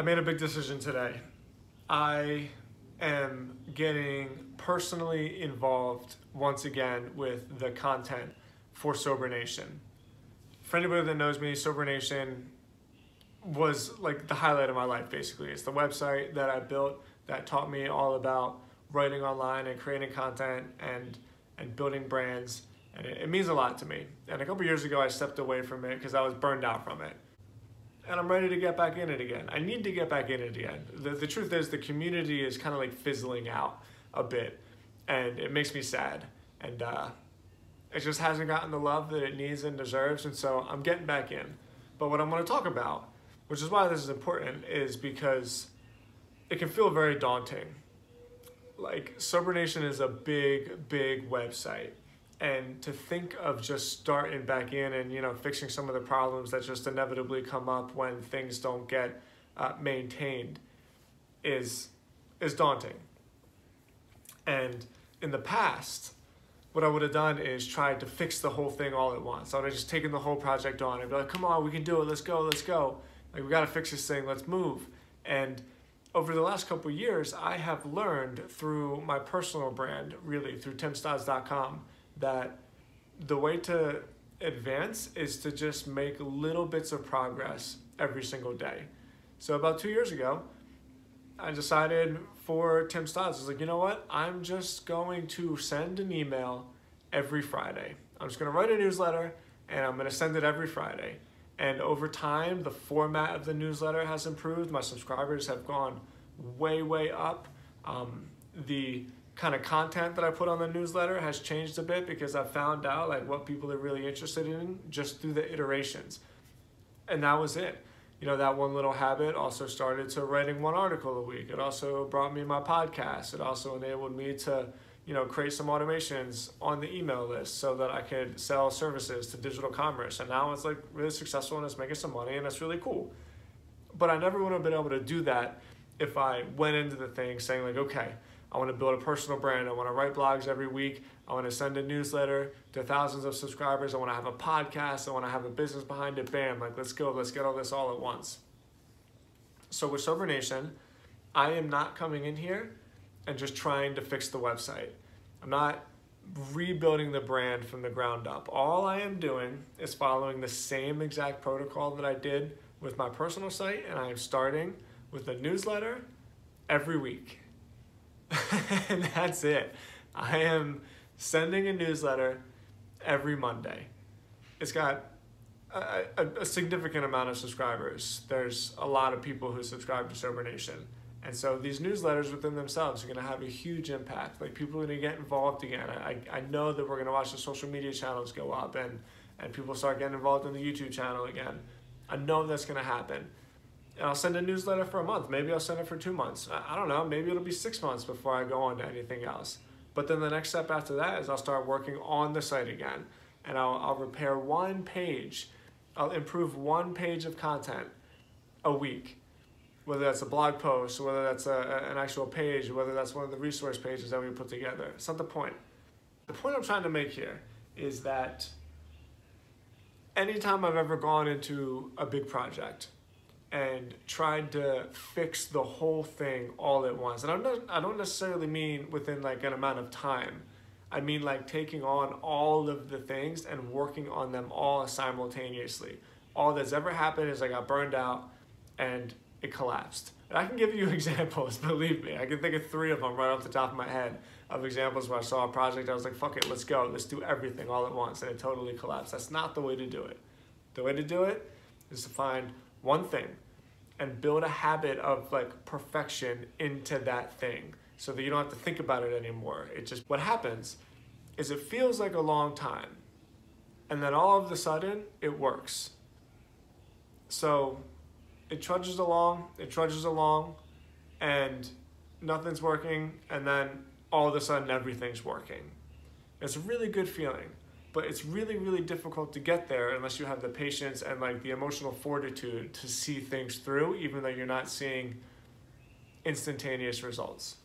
I made a big decision today. I am getting personally involved once again with the content for Sober Nation. For anybody that knows me, Sober Nation was like the highlight of my life basically. It's the website that I built that taught me all about writing online and creating content and and building brands and it, it means a lot to me. And a couple years ago I stepped away from it because I was burned out from it and I'm ready to get back in it again. I need to get back in it again. The, the truth is, the community is kind of like fizzling out a bit, and it makes me sad. And uh, it just hasn't gotten the love that it needs and deserves, and so I'm getting back in. But what I'm going to talk about, which is why this is important, is because it can feel very daunting. Like, Sober Nation is a big, big website and to think of just starting back in and you know fixing some of the problems that just inevitably come up when things don't get uh, maintained is is daunting and in the past what I would have done is tried to fix the whole thing all at once. I would have just taken the whole project on. I'd be like, come on, we can do it. Let's go, let's go. Like, we got to fix this thing. Let's move. And over the last couple years, I have learned through my personal brand, really, through timstodz.com, that the way to advance is to just make little bits of progress every single day. So about two years ago, I decided for Tim Stodz, I was like, you know what? I'm just going to send an email every Friday. I'm just going to write a newsletter and I'm going to send it every Friday. And over time, the format of the newsletter has improved. My subscribers have gone way, way up. Um, the kind of content that I put on the newsletter has changed a bit because I found out like what people are really interested in just through the iterations. And that was it. You know, that one little habit also started to writing one article a week. It also brought me my podcast. It also enabled me to, you know, create some automations on the email list so that I could sell services to digital commerce. And now it's like really successful and it's making some money and it's really cool. But I never would have been able to do that if I went into the thing saying like, okay, I want to build a personal brand. I want to write blogs every week. I want to send a newsletter to thousands of subscribers. I want to have a podcast. I want to have a business behind it. Bam, like let's go. Let's get all this all at once. So with Sober Nation, I am not coming in here and just trying to fix the website. I'm not rebuilding the brand from the ground up. All I am doing is following the same exact protocol that I did with my personal site, and I am starting with a newsletter every week. And that's it. I am sending a newsletter every Monday. It's got a, a, a, significant amount of subscribers. There's a lot of people who subscribe to Sober Nation. And so these newsletters within themselves are going to have a huge impact. Like people are going to get involved again. I, I know that we're going to watch the social media channels go up and, and people start getting involved in the YouTube channel again. I know that's going to happen and I'll send a newsletter for a month. Maybe I'll send it for two months. I don't know. Maybe it'll be six months before I go on to anything else. But then the next step after that is I'll start working on the site again. And I'll, I'll repair one page. I'll improve one page of content a week. Whether that's a blog post, whether that's a, an actual page, whether that's one of the resource pages that we put together. It's not the point. The point I'm trying to make here is that anytime I've ever gone into a big project, and tried to fix the whole thing all at once. And I don't, I don't necessarily mean within like an amount of time. I mean like taking on all of the things and working on them all simultaneously. All that's ever happened is I got burned out and it collapsed. And I can give you examples, believe me. I can think of three of them right off the top of my head of examples where I saw a project, I was like, fuck it, let's go. Let's do everything all at once. And it totally collapsed. That's not the way to do it. The way to do it is to find one thing and build a habit of like perfection into that thing so that you don't have to think about it anymore. It just, what happens is it feels like a long time and then all of a sudden it works. So it trudges along, it trudges along, and nothing's working, and then all of a sudden everything's working. It's a really good feeling but it's really really difficult to get there unless you have the patience and like the emotional fortitude to see things through even though you're not seeing instantaneous results